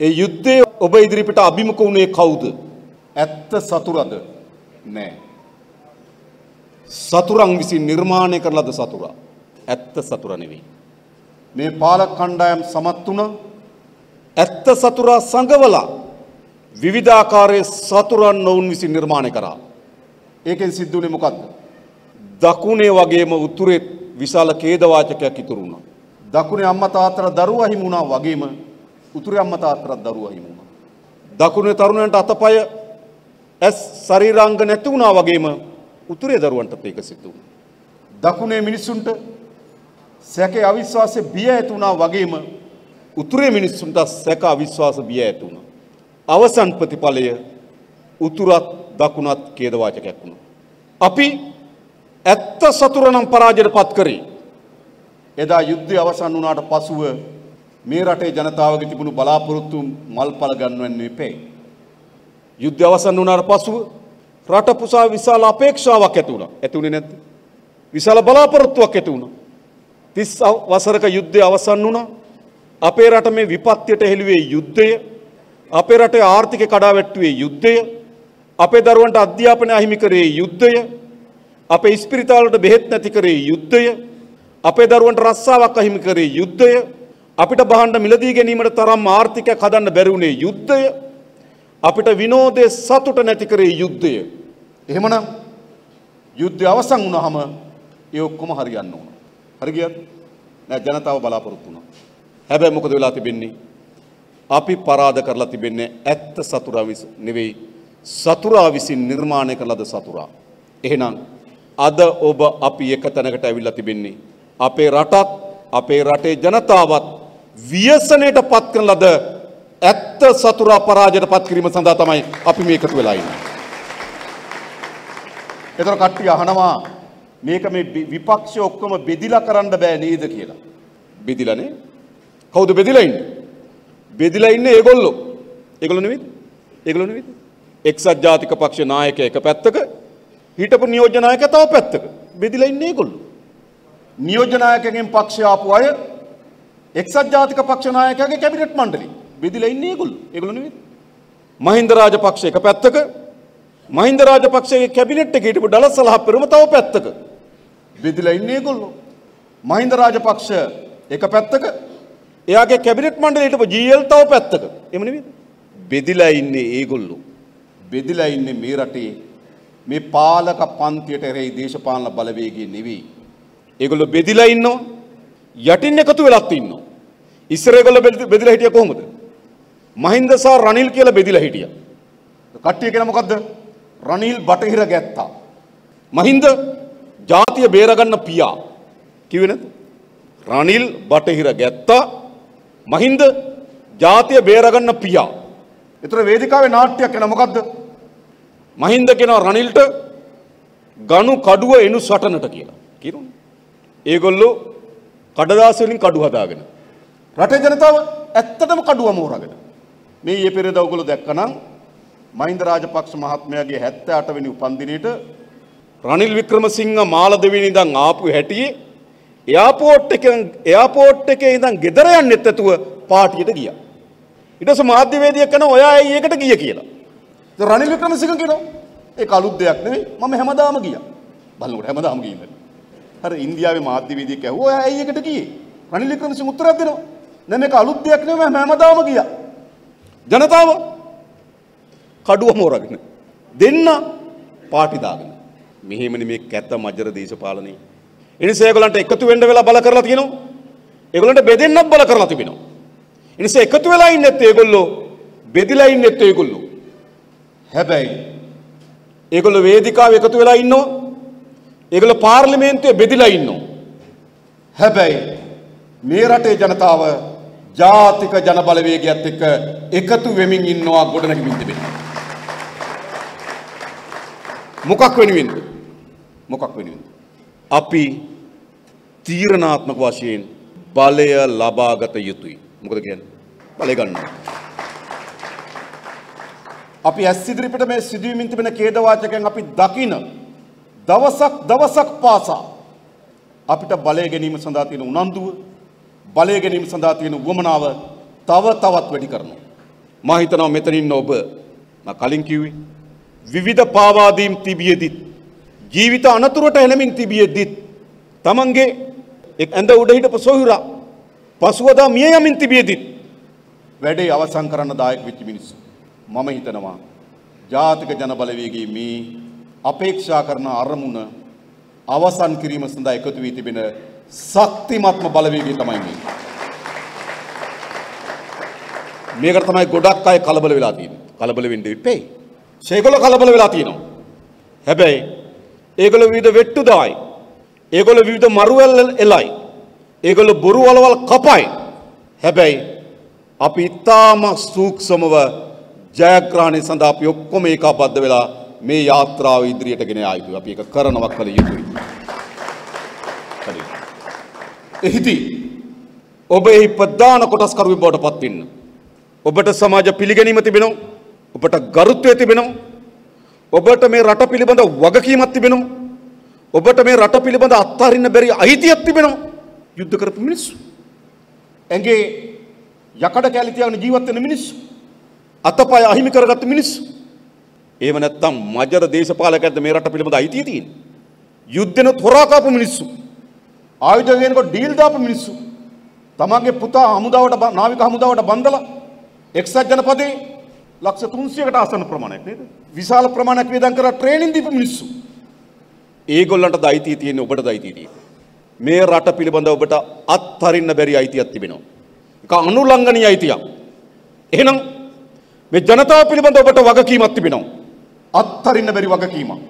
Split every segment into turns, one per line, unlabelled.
ඒ යුද්ධය ඔබ ඉදිරිපිට අභිමුඛ වුණේ කවුද? ඇත්ත සතුරද? නෑ. සතුරන් විසින් නිර්මාණය කරන ලද සතුරා. ඇත්ත සතුර නෙවෙයි. මේ පාලක කණ්ඩායම් සමත් වුණා ඇත්ත සතුරා සංගවලා විවිධාකාරයේ සතුරන් නොවුන් විසින් නිර්මාණය කරා. ඒකෙන් සිද්ධ වුණේ මොකද්ද? දකුණේ වගේම උතුරේ විශාල ඛේදවාචකයක් ඉතුරු වුණා. දකුණේ අම්මා තාත්තලා දරුවා හිමි වුණා වගේම උතුරේ අම්මා තාත්තලා දරුවා හිමි වුණා. දකුණේ තරුණයන්ට අතපය ඇස් ශරීරාංග නැති වුණා වගේම උතුරේ දරුවන්ටත් ඒක සිද්ධ වුණා. දකුණේ මිනිසුන්ට සැකේ අවිශ්වාසය බිය ඇති වුණා වගේම උතුරේ මිනිස්සුන්ට සැක අවිශ්වාස බිය ඇති වුණා. අවසන් ප්‍රතිඵලය උතුරත් දකුණත් ඛේදවාචකයක් වුණා. අපි ඇත්ත සතුර නම් පරාජයට පත් කරේ. එදා යුද්ධය අවසන් වුණාට පසුව මේ රටේ ජනතාවගේ තිබුණු බලාපොරොත්තු මල්පල ගන්නවෙන්න එපේ. යුද්ධය අවසන් වුණාට පසුව රට පුසා විශාල අපේක්ෂාවක් ඇති වුණා. ඇති වුණේ නැද්ද? විශාල බලාපොරොත්තුවක් ඇති වුණා. 30 වසරක යුද්ධය අවසන් වුණා. අපේ රට මේ විපත්තියට හෙළුවේ යුද්ධය. අපේ රටේ ආර්ථිකය කඩාවැට්ටුවේ යුද්ධය. අපේ දරුවන්ට අධ්‍යාපනය අහිමි කරේ යුද්ධය. අපේ ඉස්පිරිතාලට බෙහෙත් නැති කරේ යුද්ධය. අපේ දරුවන්ට රස්සාවක් අහිමි කරේ යුද්ධය. අපිට බහන්ඩ මිලදී ගැනීමට තරම් ආර්ථිකයක් හදන්න බැරි වුණේ යුද්ධය. අපිට විනෝදේ සතුට නැති කරේ යුද්ධය. එහෙමනම් යුද්ධය අවසන් වුණාම ඒ ඔක්කොම හරියන්න ඕන. හරි ගියද? නෑ ජනතාව බලාපොරොත්තු වුණා. හැබැයි මොකද වෙලා තිබෙන්නේ? අපි පරාද කරලා තිබෙන්නේ ඇත්ත සතුරා විස නෙවෙයි සතුරා විසින් නිර්මාණය කළ ලද සතුරා. එහෙනම් අද ඔබ අපි එක තැනකට ඇවිල්ලා තිබෙන්නේ. අපේ රටත් අපේ රටේ ජනතාවත් ව්‍යසනයට පත් කරන ලද ඇත්ත සතුරා පරාජයට පත් කිරීම සඳහා තමයි අපි මේ එකතු වෙලා ඉන්නේ. එතකොට කට්ටිය අහනවා මේක මේ විපක්ෂ ඔක්කොම බෙදිලා කරන්න බෑ නේද කියලා. බෙදිලානේ? කවුද බෙදිලා ඉන්නේ? බෙදිලා ඉන්නේ ඒගොල්ලෝ. ඒගොල්ලෝ නෙවෙයිද? ඒගොල්ලෝ නෙවෙයිද? එක්සත් ජාතික පක්ෂ නායකයා එක පැත්තක හිටපු නියෝජ්‍ය නායකයා තව පැත්තක. බෙදිලා ඉන්නේ ඒගොල්ලෝ. නියෝජ්‍ය නායකයන්ගෙන් පක්ෂ ආපු අය එක්සත් ජාතික පක්ෂ නායකයාගේ කැබිනට් මණ්ඩලය. බෙදිලා ඉන්නේ ඒගොල්ලෝ. ඒගොල්ලෝ නෙවෙයිද? මහින්ද රාජපක්ෂ එක පැත්තක මහින්ද රාජපක්ෂගේ කැබිනට් එකේ හිටපු ඩලස් සලහ පෙරම තව පැත්තක. බෙදිලා ඉන්නේ ඒගොල්ලෝ. මහින්ද රාජපක්ෂ එක පැත්තක එයාගේ කැබිනට් මණ්ඩලයේ හිටපු ජීඑල් තව පැත්තක. එහෙම නෙවෙයිද? බෙදිලා ඉන්නේ ඒගොල්ලෝ. බෙදිලා ඉන්නේ මේ රටේ මේ පාලක පන්තියට එරෙහි දේශපාලන බලවේගය නෙවෙයි. ඒගොල්ලෝ බෙදිලා ඉන්නවා. යටින් එකතු වෙලත් ඉන්නවා. ඉස්සර ඒගොල්ලෝ බෙදිලා හිටිය කොහොමද? මහින්ද සහ රනිල් කියලා බෙදිලා හිටියා. කට්ටිය කියන මොකද්ද? රනිල් බටහිර ගැත්තා. මහින්ද ජාතිය බේරගන්න පියා. කිව්වේ නැද්ද? රනිල් බටහිර ගැත්තා. මහින්ද ජාතිය බේරගන්න පියා. ඒතර වේදිකාවේ නාට්‍යයක් එන මොකද්ද? මහින්ද කියනවා රනිල්ට ගනු කඩුව එනු සටනට කියලා. කියනවනේ. ඒගොල්ලෝ කඩදාසි වලින් කඩු හදාගෙන. රටේ ජනතාව ඇත්තටම කඩුව මෝරගෙන. මේ ඊයේ පෙරේදා ඔයගොල්ලෝ දැක්කනම් මහින්ද රාජපක්ෂ මහත්මයාගේ 78 වෙනි උපන්දිනේට රනිල් වික්‍රමසිංහ මාලදෙවිනි ඉඳන් ආපු හැටියේ එයාපෝට් එකෙන් එයාපෝට් එකේ ඉඳන් ගෙදර යන්නෙත් නැතුව පාටියට ගියා. ඊට පස්සේ මාධ්‍යවේදියෙක් කන ඔයා ඇයි ඒකට ගිය කියලා. ඉතින් රනිල් වික්‍රමසිංහ කියනවා ඒක අලුත් දෙයක් නෙවෙයි මම හැමදාම ගියා. බලනකොට හැමදාම ගිහින් අර ඉන්දියාවේ මාධ්‍යවේදියෙක් ඇහුවා ඔයා ඇයි ඒකට ගියේ? රනිල් වික්‍රමසිංහ උත්තරයක් දෙනවා. නෑ මේක අලුත් දෙයක් නෙවෙයි මම හැමදාම ගියා. ජනතාව කඩුව මෝරගෙන දෙන්න පාටි දාගෙන. මෙහෙමනේ මේ කැත මජර දේශපාලනේ. එනිසා ඒගොල්ලන්ට එකතු වෙන්න වෙලා බල කරලා තියෙනවා. ඒගොල්ලන්ට බෙදෙන්නත් බල කරලා තිබෙනවා. එනිසා එකතු වෙලා ඉන්නෙත් ඒගොල්ලෝ බෙදිලා ඉන්නෙත් ඒගොල්ලෝ. හැබැයි ඒගොල්ලෝ වේදිකාවේ එකතු වෙලා ඉන්නවා. ඒගොල්ලෝ පාර්ලිමේන්තුවේ බෙදිලා ඉන්නවා. හැබැයි මේ රටේ ජනතාව ජාතික ජන බලවේගයත් එක්ක එකතු වෙමින් ඉන්නවා ගොඩනැගෙමින් තිබෙනවා මොකක් වෙනුවෙන්ද? මොකක් වෙනුවෙන්ද? අපි තීරණාත්මක වශයෙන් බලය ලබාගත යුතුයි. මොකද කියන්නේ? බලය ගන්නවා. අපි ඇස් ඉදිරිපිට මේ සිදුවීමින් තිබෙන ඛේදවාචකයන් අපි දකින දවසක් දවසක් පාසා අපිට බලය ගැනීම සඳහා තියෙන උනන්දුව බලය ගැනීම සඳහා තියෙන උවමනාව තව තවත් වැඩි කරනවා. මා හිතනවා මෙතන ඉන්න ඔබ මම කලින් කිව්වේ විවිධ පාවාදීම් තිබියදිත් ජීවිත අනතුරට එළමින් තිබියදිත් තමන්ගේ එක් ඇඳ උඩ හිටපු සොහුරා පසුවදා මිය යමින් තිබියදිත් වැඩේ අවසන් කරන්න දායක වෙච්ච මිනිස්සු මම හිතනවා ජාතික ජන බලවේගයේ මේ අපේක්ෂා කරන අරමුණ අවසන් කිරීම සඳහා එකතු වී තිබෙන ශක්තිමත්ම බලවේගය තමයි මේ. මේකට තමයි ගොඩක් අය කලබල වෙලා තියෙන්නේ. කලබල වෙන්න එපේ. ඒගොල්ලෝ කලබල වෙලා තියෙනවා. හැබැයි ඒගොල්ලෝ විවිධ වෙට්ටු දායි. ඒගොල්ලෝ විවිධ මරුවැල් එලයි. ඒගොල්ලෝ බොරු වලවල් කපයි. හැබැයි අපි ඉතාම සූක්ෂමව ජයග්‍රහණය සඳහා අපි ඔක්කොම ඒකාබද්ධ වෙලා මේ යාත්‍රාව ඉදිරියට ගෙන යා යුතුයි. අපි ඒක කරනවා කල යුතුයි. හරි. එහිදී ඔබ එහි ප්‍රධාන කොටස්කරුවෙක් බවට පත් වෙන්න. ඔබට සමාජ පිළිගැනීම තිබෙනවා. ඔබට ගරුත්වය තිබෙනවා. ඔබට මේ රට පිළිබඳ වගකීමක් තිබෙනවා. ඔබට මේ රට පිළිබඳ අත්හරින්න බැරි අයිතියක් තිබෙනවා. යුද්ධ කරපු මිනිස්සු. ඇඟේ යකඩ කැලි තියාගෙන ජීවත් වෙන මිනිස්සු. අතපය අහිමි කරගත්ත මිනිස්සු. ඒව නැත්තම් මජර දේශපාලකයන්ට මේ රට පිළිබඳ අයිතිය තියෙන්නේ. යුද්ධෙනොත් හොරා කාපු මිනිස්සු. ආයුධ වෙනකොට ඩීල් දාපු මිනිස්සු. තමන්ගේ පුතා හමුදාවට බ- නාවික හමුදාවට බන්දලා එක්සත් ජනපදයේ ලක්ෂ 300කට ආසන්න ප්‍රමාණයක් නේද? විශාල ප්‍රමාණයක් වේදම් කරලා ට්‍රේනින් දීපු මිනිස්සු. ඒගොල්ලන්ට අයිතිය තියෙන්නේ ඔබට අයිතිය තියෙන්නේ. මේ රට පිළිබඳ ඔබට අත්හරින්න බැරි අයිතියක් තිබෙනවා. ඒක අනුලංඝනීය අයිතියක්. එහෙනම් මේ ජනතාව පිළිබඳ ඔබට වගකීමක් තිබෙනවා. අත්හරින්න බැරි වගකීමක්.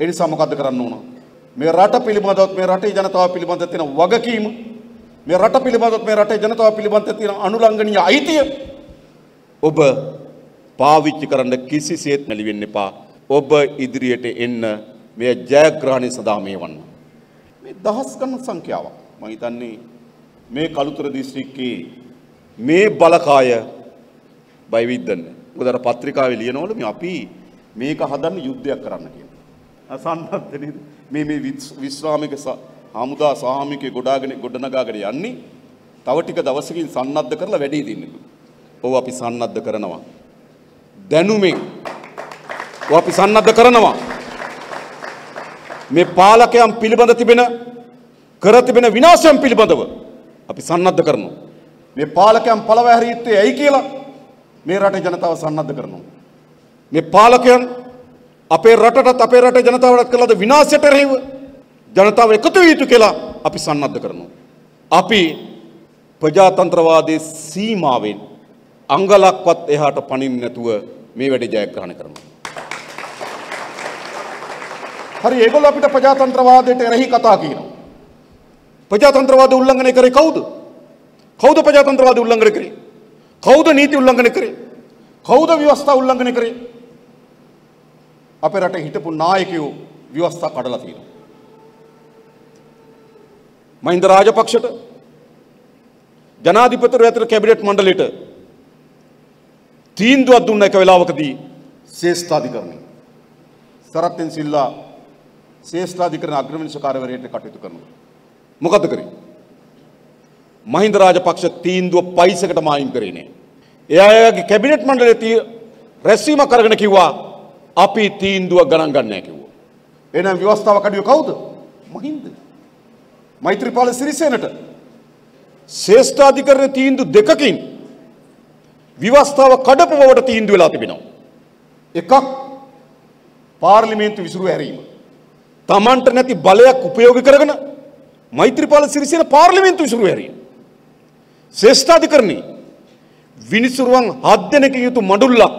ඒ නිසා මොකද්ද කරන්න ඕන? මේ රට පිළිබඳව මේ රටේ ජනතාව පිළිබඳ තියෙන වගකීම මේ රට පිළිබඳව මේ රටේ ජනතාව පිළිබඳ තියෙන අනුලංඝනීය අයිතිය ඔබ පාවිච්චි කරන්න කිසිසේත් නැලි වෙන්න එපා. ඔබ ඉදිරියට එන්න මේ ජයග්‍රහණය සඳහා මේ වන්න. මේ දහස් ගණන් සංඛ්‍යාවක්. මම හිතන්නේ මේ කළුතර දිස්ත්‍රික්කයේ මේ බලකාය බය විද්දන්න. මොකද අර පත්‍රිකාවේ ලියනවලු මේ අපි මේක හදන්න යුද්ධයක් කරන්න කියලා. අසන්නත් නේද? මේ මේ විස්- විශ්‍රාමික ස- හමුදා සාමිකේ ගොඩාගෙන ගොඩනගාගෙන යන්නේ තව ටික දවසකින් සන්නද්ධ කරලා වැඩේ දෙන්නලු. ඔව් අපි සන්නද්ධ කරනවා. දැනුමෙන් ඔව් අපි සන්නද්ධ කරනවා. මේ පාලකයන් පිළිබඳ තිබෙන කර තිබෙන විනාශයන් පිළිබඳව අපි සන්නද්ධ කරනවා. මේ පාලකයන් පළව හැරිය යුත්තේ ඇයි කියලා මේ රටේ ජනතාව සන්නද්ධ කරනවා. මේ පාලකයන් අපේ රටටත් අපේ රටේ ජනතාවටත් කළාද විනාශයට එරෙහිව ජනතාව එකතු විය යුතු කියලා අපි සන්නද්ධ කරනවා. අපි ප්‍රජාතන්ත්‍රවාදයේ සීමාවෙන් අංගලක්වත් එහාට පනින්න නැතුව මේ වැඩේ ජයග්‍රහණය කරනවා. හරි ඒගොල්ලෝ අපිට ප්‍රජාතන්ත්‍රවාදයට එරෙහි කතා කියනවා. ප්‍රජාතන්ත්‍රවාද උල්ලංඝනය කරේ කවුද? කවුද ප්‍රජාතන්ත්‍රවාද උල්ලංඝනය කරේ? කවුද නීති උල්ලංඝනය කරේ? කවුද ව්‍යවස්ථා උල්ලංඝනය කරේ? අපේ රටේ හිටපු නායකයෝ ව්‍යවස්ථා කඩලා තියෙනවා. මහින්ද රාජපක්ෂට ජනාධිපතිවරු ඇතුළු කැබිනට් මණ්ඩලයට තීන්දුවක් දුන්න එක වෙලාවකදී ශ්‍රේෂ්ඨාධිකරණය සරත්ෙන් සිල්ලා ශ්‍රේෂ්ඨාධිකරණ අග්‍රවිනිශ්චකාරවරයට කටයුතු කරනවා. මොකද කරේ? මහින්ද රාජපක්ෂ තීන්දුව පයිසකට මායිම් කරේ නෑ. එයාගේ කැබිනට් මණ්ඩලයේ තී රැස්වීමක් කරගෙන කිව්වා අපි තීන්දුව ගණන් ගන්න නැහැ කිව්වා. එහෙනම් ව්‍යවස්ථාව කඩුවේ කවුද? මහින්ද. මෛත්‍රීපාල සිරිසේනට ශ්‍රේෂ්ඨාධිකරණ තීන්දුව දෙකකින් ව්‍යවස්ථාව කඩපු බවට තීන්දුව වෙලා තිබෙනවා. එකක් පාර්ලිමේන්තු විසිරු හැරීම. තමන්ට නැති බලයක් උපයෝගී කරගෙන මෛත්‍රීපාල සිරිසේන පාර්ලිමේන්තු විසිරු හැරීම. ශ්‍රේෂ්ඨාධිකරණේ විනිසුරුවන් හත් දෙනෙකින් යුතු මඩුල්ලක්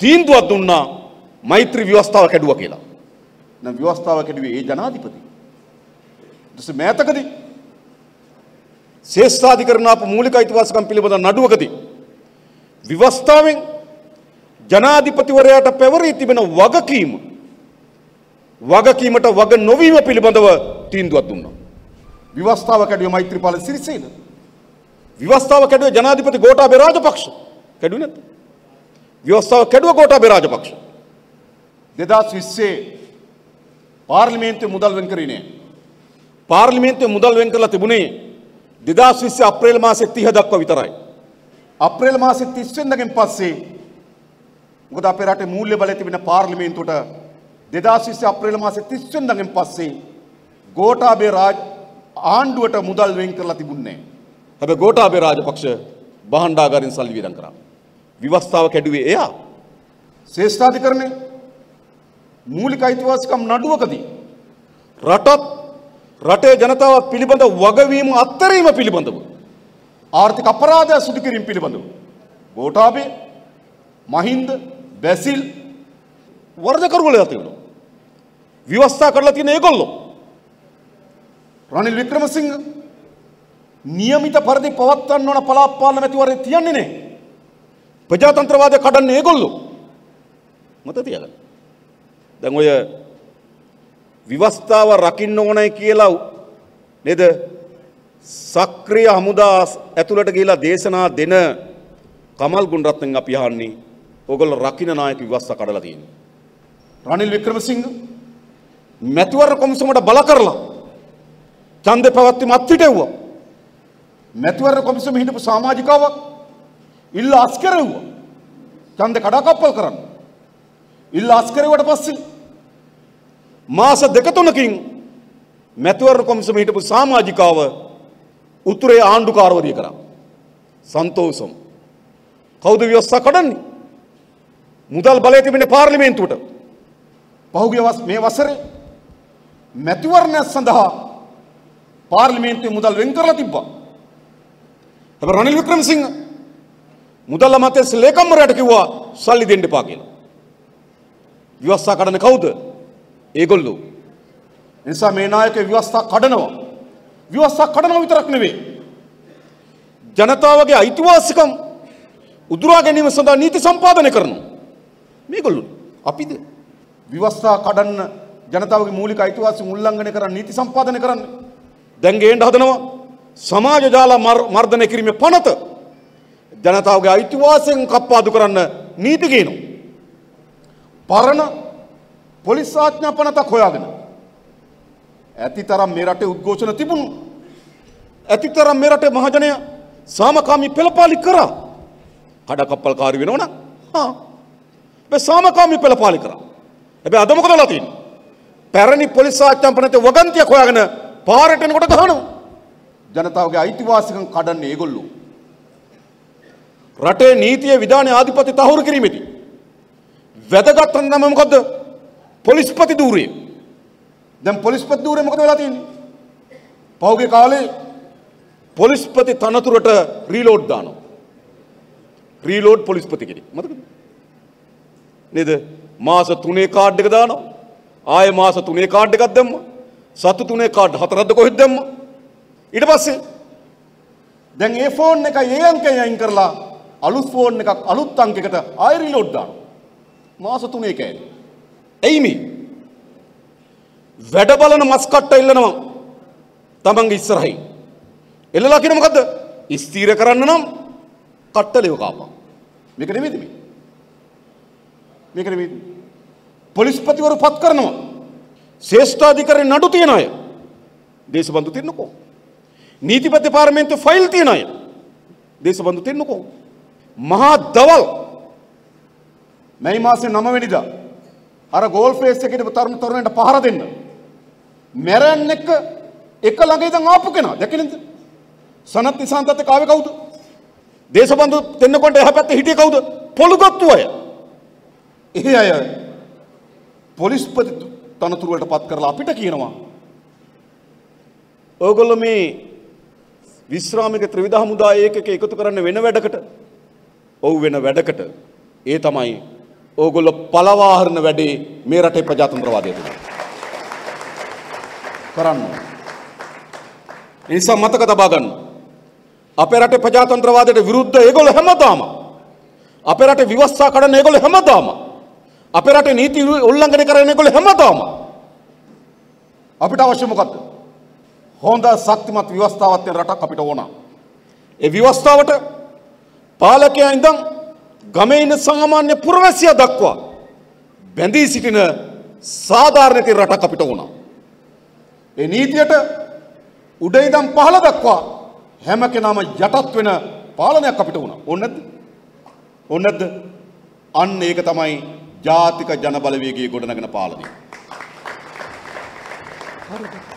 තීන්දුවක් දුන්නා මෛත්‍රී ව්‍යවස්ථාව කැඩුවා කියලා. නම් ව්‍යවස්ථාව කැඩුවේ ඒ ජනාධිපති. ඊට මෑතකදී ශ්‍රේෂ්ඨාධිකරණ අප මූලික අයිතිවාසිකම් පිළිබඳ නඩුවකදී ව්‍යවස්ථාවෙන් ජනාධිපතිවරයාට පැවරී තිබෙන වගකීම වගකීමට වග නොවීම පිළිබඳව තීන්දුවක් දුන්නා. ව්‍යවස්ථාව කැඩුවේ මෛත්‍රීපාල සිරිසේන. ව්‍යවස්ථාව කැඩුවේ ජනාධිපති ගෝඨාභය රාජපක්ෂ. කැඩුවේ නැද්ද? ව්‍යවස්ථාව කැඩුව ගෝඨාභය රාජපක්ෂ. 2020 පාර්ලිමේන්තුවේ මුදල් වෙන් කරේ නෑ. පාර්ලිමේන්තුවේ මුදල් වෙන් කරලා තිබුණේ 2020 අප්‍රේල් මාසේ 30 දක්වා විතරයි. අප්‍රේල් මාසෙ 30 වෙනිදාගෙන් පස්සේ මොකද අපේ රටේ මූල්‍ය බලය තිබෙන පාර්ලිමේන්තුවට 2020 අප්‍රේල් මාසෙ 30 වෙනිදාගෙන් පස්සේ ගෝඨාභය රාජ ආණ්ඩුවට මුදල් වෙන් කරලා තිබුණේ නැහැ. හැබැයි ගෝඨාභය රාජපක්ෂ බහණ්ඩාගාරින් සල්ලි වියදම් කරා. විවස්ථාව කැඩුවේ එයා. ශ්‍රේෂ්ඨාධිකරණය මූලික අයිතිවාසිකම් නඩුවකදී රටත් රටේ ජනතාව පිළිබඳ වගවීම අත්තරීම පිළිබඳව ආර්ථික අපරාධය සිදු කිරීම පිළිබඳව ගෝඨාභය මහින්ද බැසිල් වර්ධකරුවලයා තිබුණා. විවස්ථා කරලා තියෙන ඒගොල්ලෝ රනිල් වික්‍රමසිංහ නියමිත පරිදි පවත්වන්න ඕන පළාත් පාලන මැතිවරණය තියන්නේ නැහැ. ප්‍රජාතන්ත්‍රවාදය කඩන්නේ ඒගොල්ලෝ. මත තියාගන්න. දැන් ඔය විවස්ථාව රකින්න ඕනයි කියලා නේද? සක්‍රිය හමුදා ඇතුළට ගිහිලා දේශනා දෙන කමල් ගුණරත්නන් අපි අහන්නේ ඕගොල්ලෝ රකින්න නායක විවස්ථා කඩලා තියෙනවා. රනිල් වික්‍රමසිංහ මැතිවරණ කොමිසමට බල කරලා ඡන්ද පැවැත්වීම අත්විටෙව්වා. මැතිවරණ කොමිසම හිටපු සමාජිකාවක් ඉල්ල අස්කරෙව්වා. ඡන්ද කඩාකප්පල් කරන්න. ඉල්ල අස්කරෙව්වට පස්සේ මාස දෙක තුනකින් මැතිවරණ කොමිසම හිටපු සමාජිකාව උතුරේ ආණ්ඩුකාරවරිය කරා. සන්තෝසම්. කවුද ව්‍යවස්ථා කඩන්නේ? මුදල් බලය තිබෙන පාර්ලිමේන්තුවට. පහුගිය මේ වසරේ මැතිවරණයක් සඳහා පාර්ලිමේන්තුවේ මුදල් වෙන් කරලා තිබ්බා. හැබැයි රනිල් වික්‍රමසිංහ මුදල් අමාත්‍යාංශ ලේකම්වරයාට කිව්වා සල්ලි දෙන්න එපා කියලා. ව්‍යවස්ථා කඩන කවුද? ඒගොල්ලෝ. එනිසා මේ නායක ව්‍යවස්ථා කඩනවා. ව්‍යවස්ථා කඩනවා විතරක් නෙවෙයි. ජනතාවගේ අයිතිවාසිකම් උදුරා ගැනීම සඳහා නීති සම්පාදනය කරනවා. මේගොල්ලෝ අපිද විවස්ථා කඩන්න ජනතාවගේ මූලික අයිතිවාසිකම් උල්ලංඝනය කරන්න නීති සම්පාදනය කරන්න. දැන් ගේන්න හදනවා සමාජ ජාල මර්ධනය කිරීමේ පනත ජනතාවගේ අයිතිවාසිකම් කප්පාදු කරන්න නීති ගේනවා. පරණ පොලිස් ආඥා පනතක් හොයාගෙන. ඇති තරම් මේ රටේ උද්ඝෝෂණ තිබුණු ඇති තරම් මේ රටේ මහජනය සාමකාමී පෙළපාලි කරා. කඩකප්පල්කාරි වෙනවනම්? හා. බෑ සාමකාමී පෙළපාලි කරා. හැබැයි අද මොකද වෙලා තියෙන්නේ? පැරණි පොලිස් ආඥා පනතේ වගන්තියක් හොයාගෙන පාරට එනකොට ගහනවා. ජනතාවගේ අයිතිවාසිකම් කඩන්නේ ඒගොල්ලෝ. රටේ නීතිය විධානය ආධිපත්‍ය තහවුරු කිරීමේදී. වැදගත් නම මොකද්ද? පොලිස්පති ධූරය. දැන් පොලිස්පති ධූරය මොකද වෙලා තියෙන්නේ? පහුගිය කාලේ පොලිස්පති තනතුරට රීලෝඩ් දානවා. රීලෝඩ් පොලිස්පති කෙනෙක්. මතකද? නේද? මාස 3 කාඩ් එක දානවා. ආයෙ මාස 3 කාඩ් එකක් දැම්මා. සතු 3 කාඩ් හතරක්ද කොහෙද දැම්මා? ඊට පස්සේ දැන් ඒ ෆෝන් එක ඒ අංකය අයින් කරලා අලුත් ෆෝන් එකක් අලුත් අංකයකට ආයෙ රීලෝඩ් දානවා. මාස 3 කෑලි. ඇයි මේ? වැඩ බලන මස් කට්ට ඉල්ලනවා. තමන්ගේ ඉස්සරහින්. එල්ලලා කියන මොකද්ද? ස්ථීර කරන්න නම් කට්ටලෙව කාපා. මේක නෙමෙයිද මේ? මේක නෙමෙයිද? පොලිස්පතිවරු පත් කරනවා. ශ්‍රේෂ්ඨාධිකරණ නඩු තියන අය. දේශබන්දු තින්නකෝ. නීතිපති පාර්ලිමේන්තු ෆයිල් තියන අය. දේශබන්දු තින්නකෝ. මහා දවල් මැයි මාසේ 9 වෙනිදා අර ගෝල් ෆේස් එකේ තරුණ තරුණයන්ට පහර දෙන්න. මැරන් එක එක ළඟ ඉඳන් ආපු කෙනා දැකලද? සනත් නිසාන්තත් කාවේ කවුද? දේශබන්දු දෙන්නකොට එහා පැත්තේ හිටියේ කවුද? පොළුගත්තු අය. ඒ අය පොලිස්පති තනතුරු වලට පත් කරලා අපිට කියනවා ඕගොල්ලෝ මේ විශ්‍රාමික ත්‍රිවිධ හමුදා ඒකක එකතු කරන්න වෙන වැඩකට ඔව් වෙන වැඩකට ඒ තමයි ඕගොල්ලෝ පළවාහරණ වැඩේ මේ රටේ ප්‍රජාතන්ත්‍රවාදය තුළ. කරන්න. ඒ නිසා මතක තබා ගන්න. අපේ රටේ ප්‍රජාතන්ත්‍රවාදයට විරුද්ධ ඒගොල්ලෝ හැමදාම අපේ රටේ විවස්ථා කඩන ඒගොල්ලෝ හැමදාම අපේ රටේ නීති උල්ලංඝනය කරන ඒගොල්ලෝ හැමදාම අපිට අවශ්‍ය මොකද්ද? හොඳ ශක්තිමත් විවස්ථාවක් තියෙන රටක් අපිට ඕන. ඒ විවස්ථාවට පාලකයා ඉඳන් ගමේ ඉන්න සාමාන්‍ය පුරවැසියා දක්වා බැඳී සිටින සාධාරණ තියෙන රටක් අපිට ඕන. ඒ නීතියට උඩ ඉඳන් පහළ දක්වා හැම කෙනාම යටත් වෙන පාලනයක් අපිට වුණා. ඕනේ නැද්ද? ඕනේ නැද්ද? අන්න ඒක තමයි ජාතික ජන බලවේගයේ ගොඩනගෙන පාලනය. හරිද?